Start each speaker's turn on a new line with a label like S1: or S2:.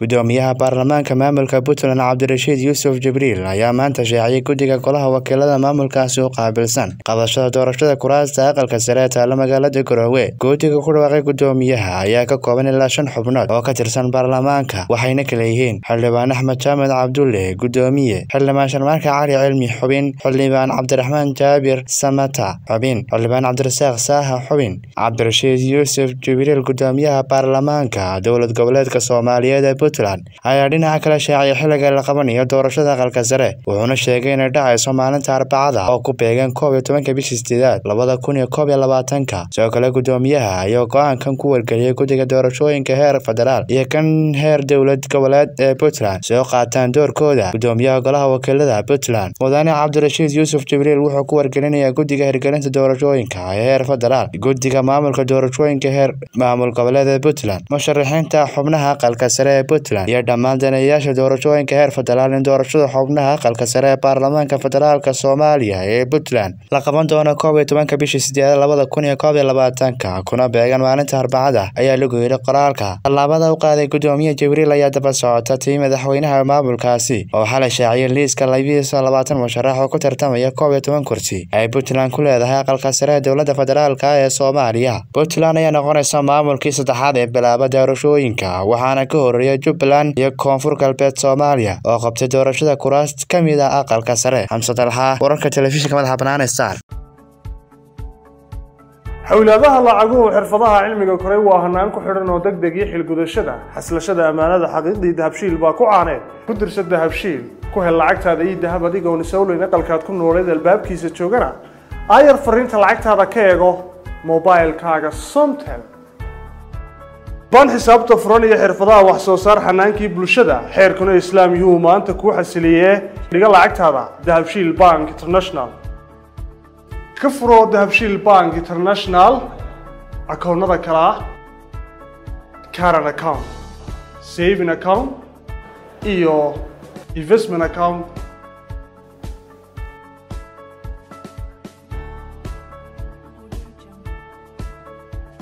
S1: Gudoomiyaha baarlamaanka maamulka Puntland Cabdirashiid Yuusuf Jibriil ayaa maanta shaaciyay guddiga golaha wakiilada maamulkaasi u qaabilsan qabashada doorashada kuraasta aqalka sare ee taalla magaalada Garowe. Guddiga ku dhawaaqay gudoomiyaha ayaa ka kooban ilaa shan xubnood oo ka tirsan baarlamaanka waxayna kala yihiin xildhibaan Axmed Jaamed Cabdulle gudoomiye, xildhibaan Sharmaarke Cali Cilmi xubin, xildhibaan Cabdiraxmaan Jaabir Samata xubin, xildhibaan Cabdirasaaq Saaha xubin. Cabdirashiid Yuusuf Jibriil gudoomiyaha baarlamaanka dowlad goboleedka Soomaaliyeed ee Puntland. Ayaa dhinaca kale shaaciyay xilliga la qabanayo doorashada aqalka sare wuxuuna sheegay inay dhacayso maalinta Arbacada oo ku beegan koob iyo tobanka bishii sideedaad labada kun iyo koob iyo labaatanka. Sidoo kale gudoomiyaha ayaa go'aankan ku wargeliyay guddiga doorashooyinka heer federaal iyo kan heer dowlad goboleed ee Puntland si qaataan doorkooda. Gudoomiyaha golaha wakiilada Puntland mudane Cabdirashiid Yuusuf Jibriil wuxuu ku wargelinayaa guddiga hirgelinta doorashooyinka ee heer federaal guddiga maamulka doorashooyinka heer maamul goboleed ee Puntland musharaxiinta xubnaha aqalka sare ee Puntland iyo dhammaan daneeyayaasha doorashooyinka heer federaal in doorashada xubnaha aqalka sare ee baarlamaanka federaalka Soomaaliya ee Puntland la qaban doono koob iyo tobanka bishii sideedaad labada kun iyo koob iyo labaatanka kuna beegan maalinta Arbacada ayaa lagu yidhi qoraalka. Tallaabada u qaaday gudoomiye Jibriil ayaa daba socota tii madaxweynaha maamulkaasi oo xalay shaaciyay liiska labiisa labaatan musharax oo ku tartamaya koob iyo toban kursi ay Puntland ku leedahay aqalka sare ee dowladda federaalka ee Soomaaliya. Puntland ayaa noqonaysa maamulkii saddexaad ee bilaaba doorashooyinka waxaana ka horreeya Jubbaland iyo Koonfur Galbeed Soomaaliya oo qabtay doorashada kuraas ka mid ah aqalka sare. Xamse Dalxa wararka telefishinka madaxa bannaan ee Star
S2: xawlaadaha lacaguhu xirfadaha cilmiga koray waa hanaan ku xidhan oo deg deg iyo xilgudashada. Xaslashada ammaanada xaqiiqdii dahabshiil baa ku caaneed ku dirsa dahabshiil ku hel lacagtaada iyo dahab adigoon isowleyn aqalkaad ku nooleed albaabkiisa joogana. Aayar fariinta lacagtaada ka eego mobailkaaga somtel baan xisaabta furan iyo xirfadaha wax soo saar xanaankii bulshada xeerkuna islaam yuu maanta kuu xasiliyee dhiga lacagtaada dahabshiil bank international. Ka furo dahabshiil bank international akoonnada kale ah caran account saving account iyo investment account